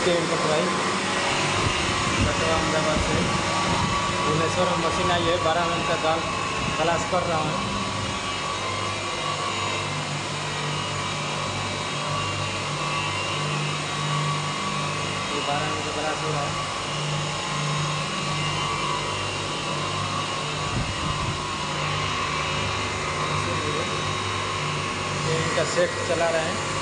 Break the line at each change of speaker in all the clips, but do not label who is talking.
इसके एंटरप्राइज कटवा अहमदाबाद से। भुवनेश्वर में मशीन आई है, बारह मिनट का दाल खलास कर रहा हूँ। बारह मिनट का खलास हो रहा है। सेट चला रहे हैं।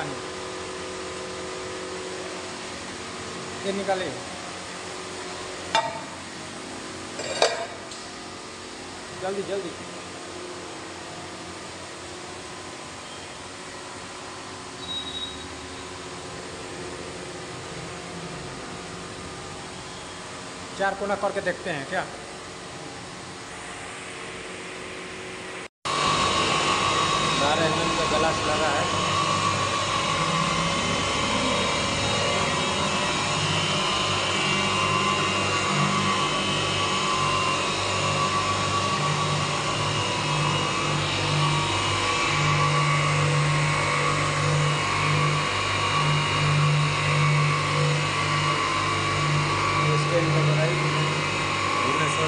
कहानी ये निकाले। जल्दी जल्दी। चार कोना करके देखते हैं, क्या? एम का ग्लास लगा है।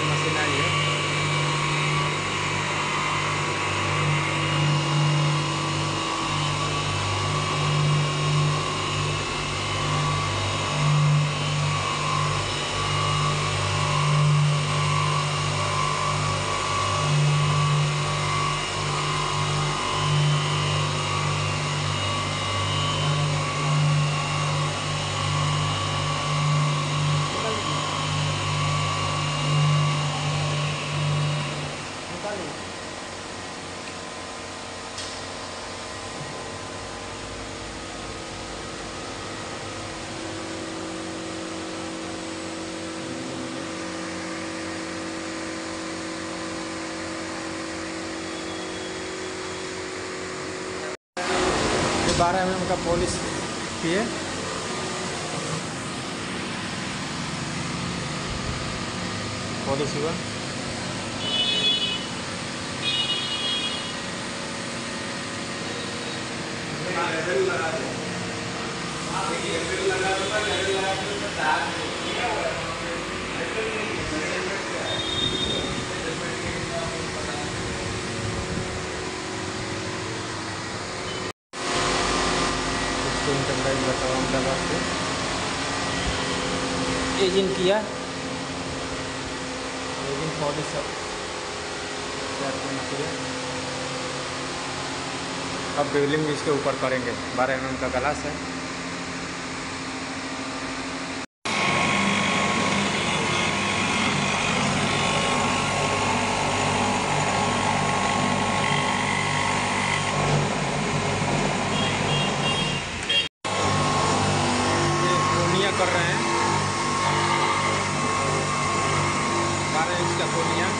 भुवनेश्वर मशीन आई है ये बारह एम का पॉलिश किए। पॉलिश हुआ। बताओ अहमदाबाद लगा एजिन किया एजिन पॉलिश सब तैयार एजेंट किया अब भी इसके ऊपर करेंगे। बारह एम का ग्लास है ये पूर्णिया कर